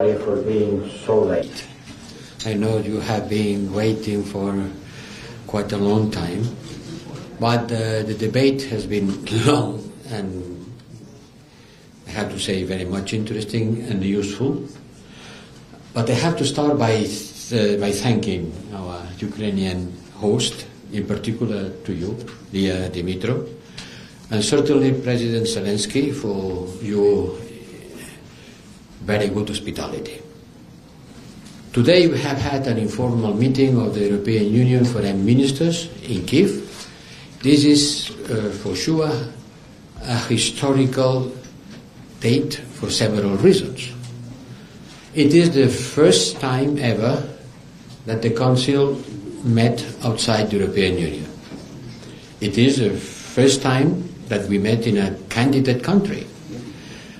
For being so late. I know you have been waiting for quite a long time, but uh, the debate has been long and I have to say very much interesting and useful. But I have to start by, uh, by thanking our Ukrainian host, in particular to you, dear Dimitro, and certainly President Zelensky for your very good hospitality. Today we have had an informal meeting of the European Union foreign ministers in Kiev. This is uh, for sure a historical date for several reasons. It is the first time ever that the Council met outside the European Union. It is the first time that we met in a candidate country.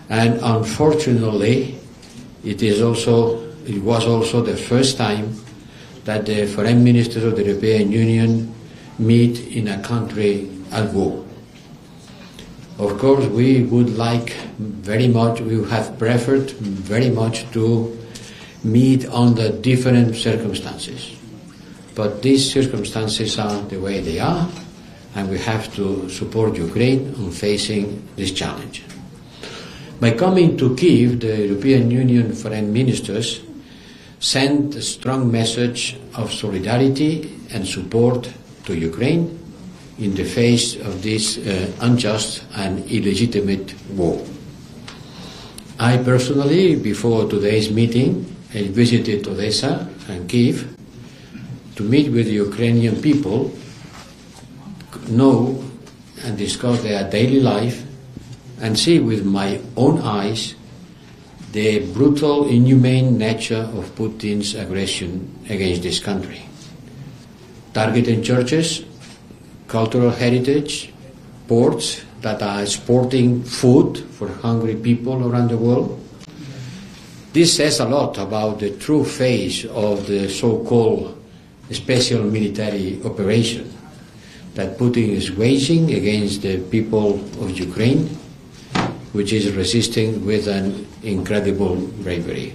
And unfortunately, it is also it was also the first time that the foreign ministers of the European Union meet in a country at war. Of course, we would like very much, we have preferred very much to meet under different circumstances. But these circumstances are the way they are, and we have to support Ukraine on facing this challenge. By coming to Kiev, the European Union foreign ministers sent a strong message of solidarity and support to Ukraine in the face of this uh, unjust and illegitimate war. I personally, before today's meeting, I visited Odessa and Kiev to meet with the Ukrainian people, know and discuss their daily life, and see with my own eyes the brutal, inhumane nature of Putin's aggression against this country. Targeting churches, cultural heritage, ports that are exporting food for hungry people around the world. This says a lot about the true face of the so-called special military operation that Putin is waging against the people of Ukraine, which is resisting with an incredible bravery.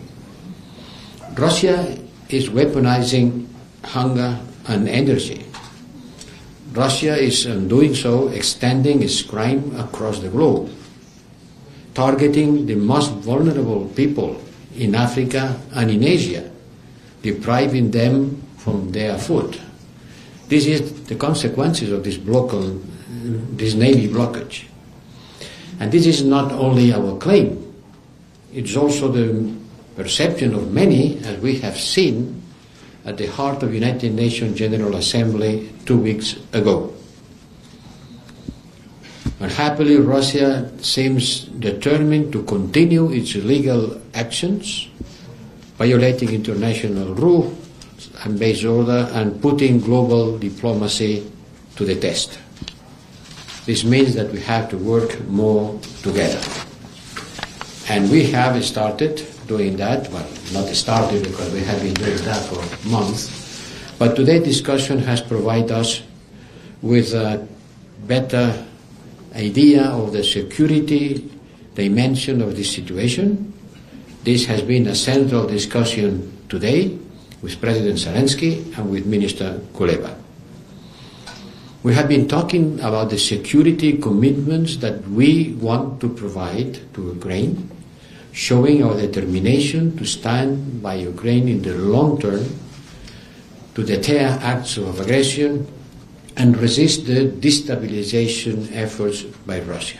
Russia is weaponizing hunger and energy. Russia is in doing so extending its crime across the globe, targeting the most vulnerable people in Africa and in Asia, depriving them from their food. This is the consequences of this block, this navy blockage. And this is not only our claim, it's also the perception of many, as we have seen at the heart of United Nations General Assembly two weeks ago. Unhappily, Russia seems determined to continue its illegal actions, violating international rules and base order and putting global diplomacy to the test. This means that we have to work more together. And we have started doing that, well, not started because we have been doing that for months, but today's discussion has provided us with a better idea of the security dimension of this situation. This has been a central discussion today with President Zelensky and with Minister Kuleba. We have been talking about the security commitments that we want to provide to Ukraine, showing our determination to stand by Ukraine in the long term, to deter acts of aggression, and resist the destabilization efforts by Russia.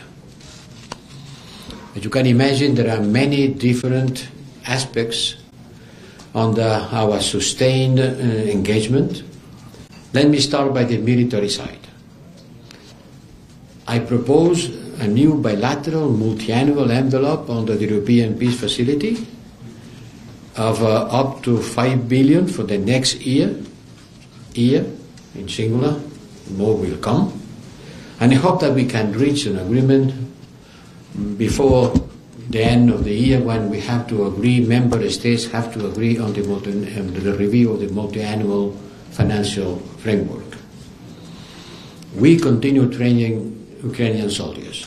As you can imagine, there are many different aspects under our sustained uh, engagement. Let me start by the military side. I propose a new bilateral multi-annual envelope under the European Peace Facility of uh, up to 5 billion for the next year, year in singular, more will come. And I hope that we can reach an agreement before the end of the year when we have to agree, member states have to agree on the, multi, um, the review of the multi-annual financial framework. We continue training Ukrainian soldiers.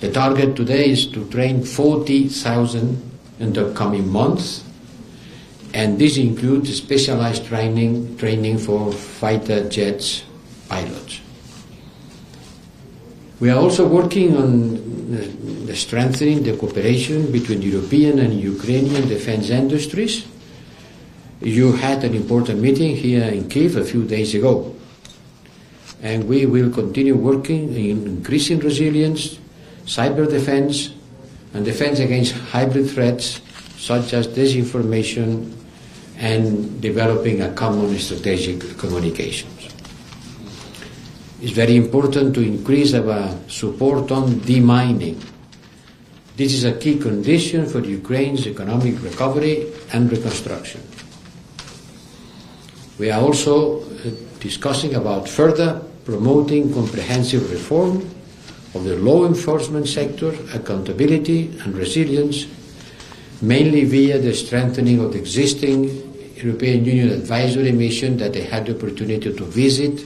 The target today is to train 40,000 in the coming months, and this includes specialized training, training for fighter jets pilots. We are also working on uh, the strengthening the cooperation between European and Ukrainian defense industries. You had an important meeting here in Kiev a few days ago, and we will continue working in increasing resilience, cyber defense, and defense against hybrid threats such as disinformation and developing a common strategic communications. It's very important to increase our support on demining. This is a key condition for Ukraine's economic recovery and reconstruction. We are also uh, discussing about further promoting comprehensive reform of the law enforcement sector, accountability and resilience, mainly via the strengthening of the existing European Union advisory mission that I had the opportunity to visit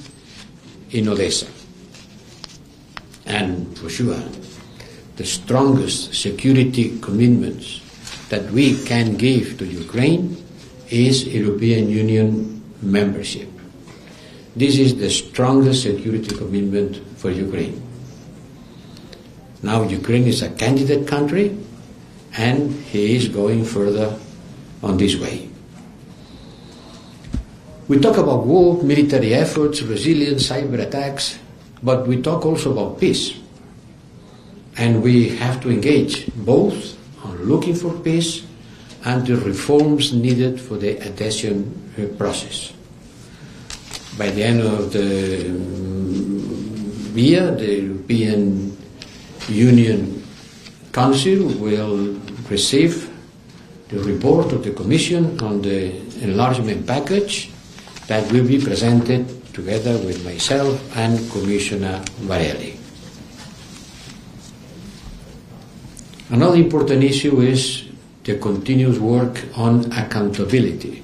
in Odessa. And for sure, the strongest security commitments that we can give to Ukraine is European Union membership. This is the strongest security commitment for Ukraine. Now Ukraine is a candidate country and he is going further on this way. We talk about war, military efforts, resilience, cyber attacks, but we talk also about peace. And we have to engage both on looking for peace and the reforms needed for the adhesion uh, process. By the end of the year, the European Union Council will receive the report of the Commission on the enlargement package that will be presented together with myself and Commissioner Várhelyi. Another important issue is the continuous work on accountability,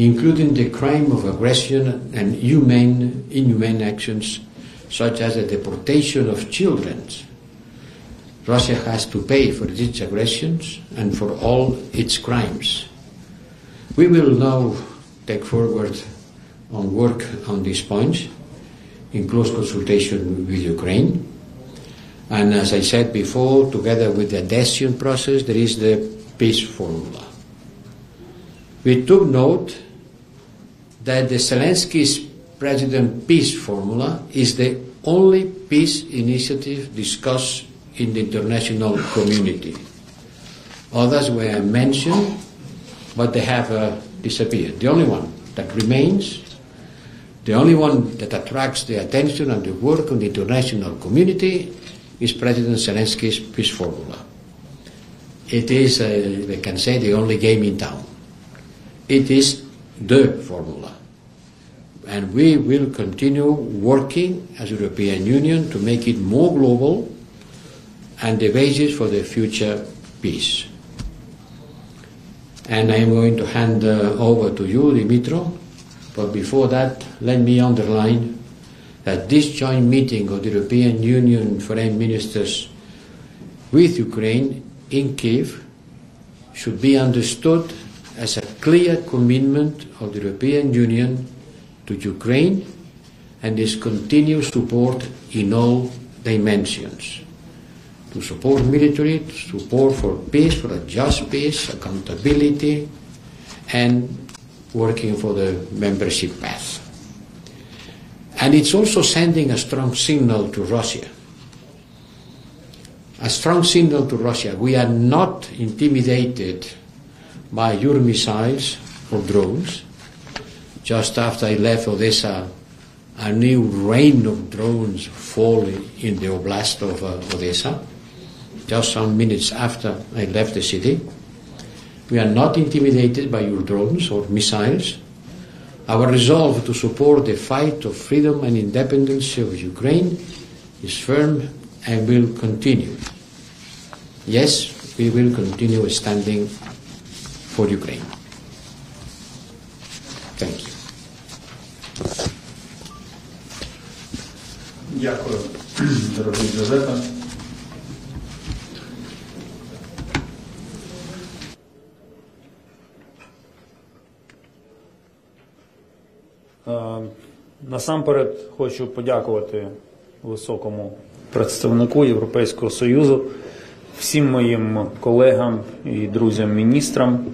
including the crime of aggression and humane, inhumane actions such as the deportation of children. Russia has to pay for its aggressions and for all its crimes. We will now take forward on work on these points in close consultation with Ukraine. And as I said before, together with the adhesion process, there is the peace formula. We took note that the Zelensky's President Peace Formula is the only peace initiative discussed in the international community. Others were mentioned, but they have uh, disappeared. The only one that remains, the only one that attracts the attention and the work of the international community is President Zelensky's peace formula. It is, uh, we can say, the only game in town. It is the formula. And we will continue working as European Union to make it more global and the basis for the future peace. And I am going to hand uh, over to you, Dimitro. But before that, let me underline that this joint meeting of the European Union foreign ministers with Ukraine in Kiev should be understood as a clear commitment of the European Union to Ukraine and its continued support in all dimensions to support military, to support for peace, for a just peace, accountability, and working for the membership path. And it's also sending a strong signal to Russia. A strong signal to Russia. We are not intimidated by your missiles or drones. Just after I left Odessa, a new rain of drones fall in the oblast of uh, Odessa just some minutes after I left the city. We are not intimidated by your drones or missiles. Our resolve to support the fight of freedom and independence of Ukraine is firm and will continue. Yes, we will continue standing for Ukraine. Thank you. Дякую, дорогий Джозепа. Е, насамперед хочу подякувати високому представнику Європейського союзу, всім моїм колегам і друзям-міністрам.